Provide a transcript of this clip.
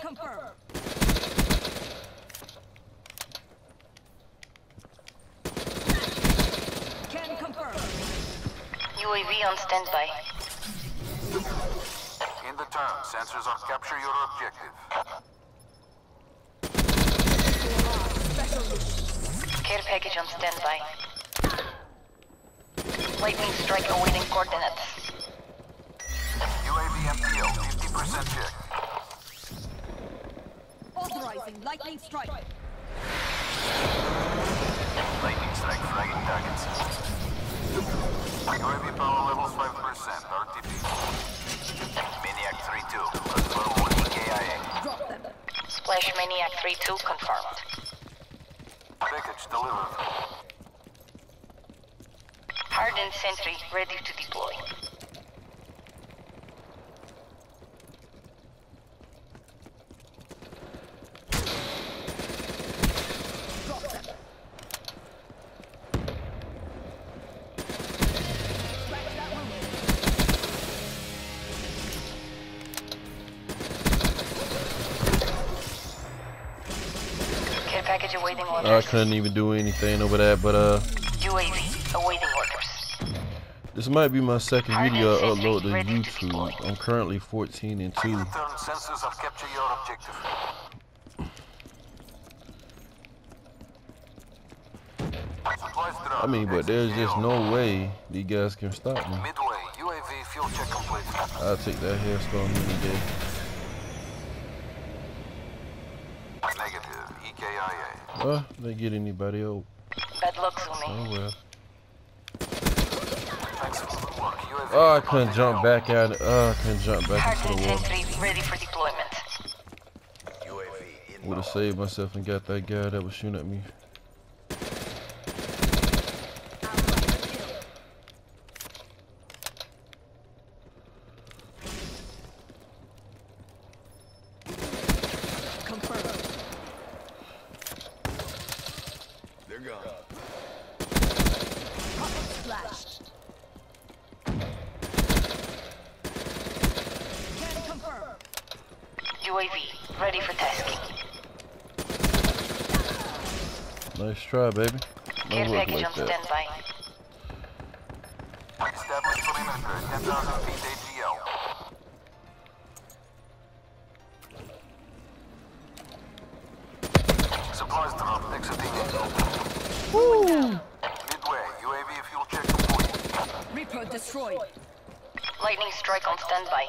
confirmed. Can confirm. UAV on standby. In the turn, sensors on capture your objective. Care package on standby. Lightning strike awaiting coordinates. Lightning strike. Lightning strike flagging targets. UAV power levels 5%, RTB. Maniac 3-2, confirm 1 EKIA. Drop them. Splash Maniac 3-2 confirmed. Package delivered. Hardened sentry ready to deploy. Package awaiting I couldn't even do anything over that, but uh, UAV awaiting orders. this might be my second video I upload to ready to YouTube. I'm currently 14 and 2. In sensors have captured your objective. I mean, but there's just no way these guys can stop me. Midway, UAV fuel check complete. I'll take that Hellstorm any day. Uh, they get anybody else. Bad luck, Zuni. Oh well. Thanks for the work. UAV Oh, I couldn't jump back out. Oh, I couldn't jump back into Hardened the wall. ready for deployment. Would have saved myself and got that guy that was shooting at me. Confirmed. They're gone. Splash. Can confirm. UAV ready for tasking. Nice try, baby. Care No work package on that. standby. Established perimeter, 10,000 feet AGL. Supplies drop, exiting AO. Midway, UAV fuel check complete. Reaper destroyed. Lightning strike on standby.